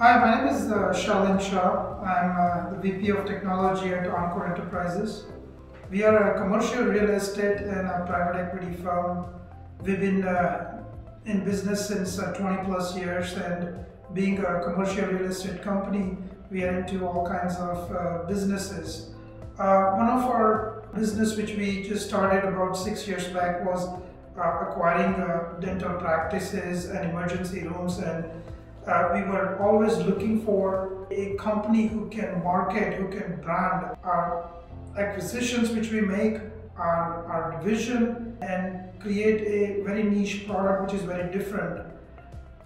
Hi, my name is uh, Shalin Shah. I'm uh, the VP of Technology at Encore Enterprises. We are a commercial real estate and a private equity firm. We've been uh, in business since uh, 20 plus years and being a commercial real estate company, we are into all kinds of uh, businesses. Uh, one of our business which we just started about six years back was uh, acquiring dental practices and emergency rooms and uh, we were always looking for a company who can market, who can brand our acquisitions which we make, our, our division and create a very niche product which is very different.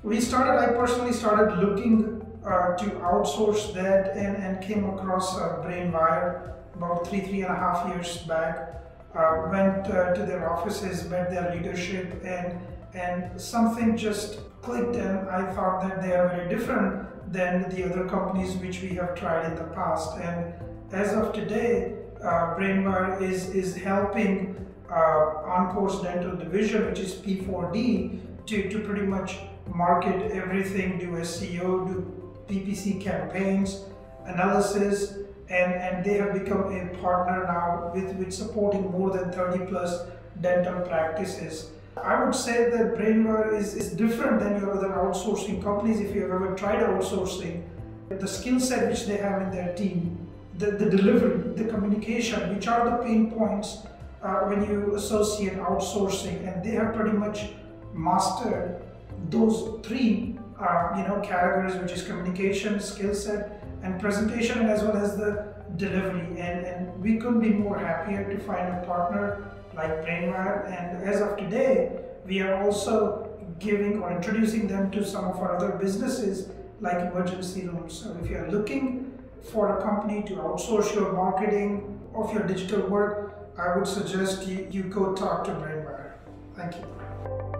We started, I personally started looking uh, to outsource that and, and came across uh, Brainvire about three, three and a half years back. Uh, went uh, to their offices, met their leadership, and and something just clicked, and I thought that they are very different than the other companies which we have tried in the past. And as of today, uh, Brainvire is is helping uh, Encore's dental division, which is P4D, to to pretty much market everything, do SEO, do PPC campaigns, analysis, and, and they have become a partner now with, with supporting more than 30 plus dental practices. I would say that Brainvire is, is different than your other outsourcing companies if you have ever tried outsourcing. The skill set which they have in their team, the, the delivery, the communication, which are the pain points uh, when you associate outsourcing, and they have pretty much mastered those three uh, you know categories, which is communication, skill set, and presentation, as well as the delivery. And, and we couldn't be more happier to find a partner like Brainvire. And as of today, we are also giving or introducing them to some of our other businesses like emergency rooms. So if you are looking for a company to outsource your marketing of your digital work, I would suggest you, you go talk to Brainvire. Thank you.